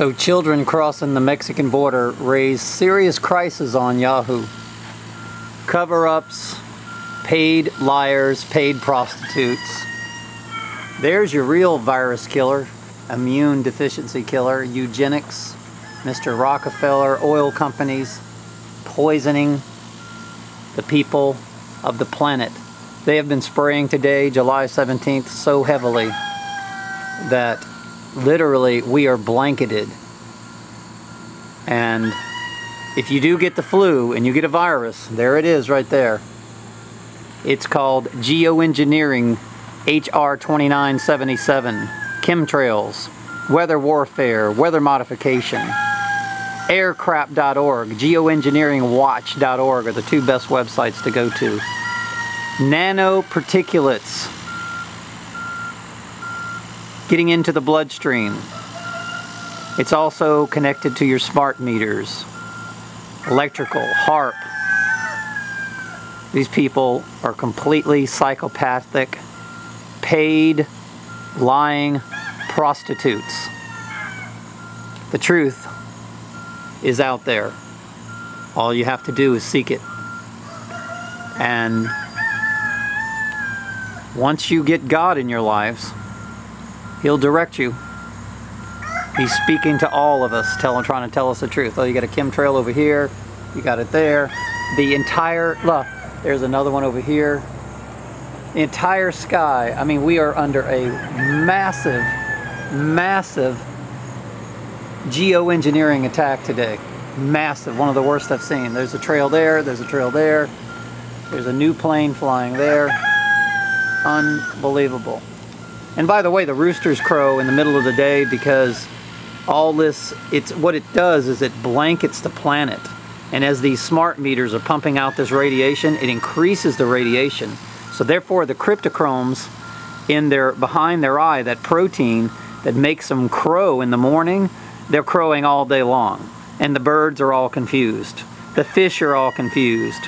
So children crossing the Mexican border raise serious crisis on Yahoo. Cover-ups, paid liars, paid prostitutes. There's your real virus killer, immune deficiency killer, eugenics, Mr. Rockefeller, oil companies, poisoning the people of the planet. They have been spraying today, July 17th, so heavily that literally we are blanketed. And if you do get the flu and you get a virus, there it is right there. It's called geoengineering HR 2977, chemtrails, weather warfare, weather modification. Aircrap.org, geoengineeringwatch.org are the two best websites to go to. Nanoparticulates, getting into the bloodstream. It's also connected to your smart meters, electrical, HAARP. These people are completely psychopathic, paid, lying prostitutes. The truth is out there. All you have to do is seek it. And once you get God in your lives, He'll direct you. He's speaking to all of us, telling, trying to tell us the truth. Oh, you got a chemtrail over here. You got it there. The entire, look, there's another one over here. The entire sky. I mean, we are under a massive, massive geoengineering attack today. Massive, one of the worst I've seen. There's a trail there, there's a trail there. There's a new plane flying there. Unbelievable. And by the way, the roosters crow in the middle of the day because all this, it's what it does is it blankets the planet. And as these smart meters are pumping out this radiation, it increases the radiation. So therefore the cryptochromes in their behind their eye, that protein that makes them crow in the morning, they're crowing all day long. And the birds are all confused. The fish are all confused.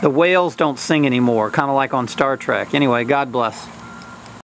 The whales don't sing anymore, kind of like on Star Trek. Anyway, God bless.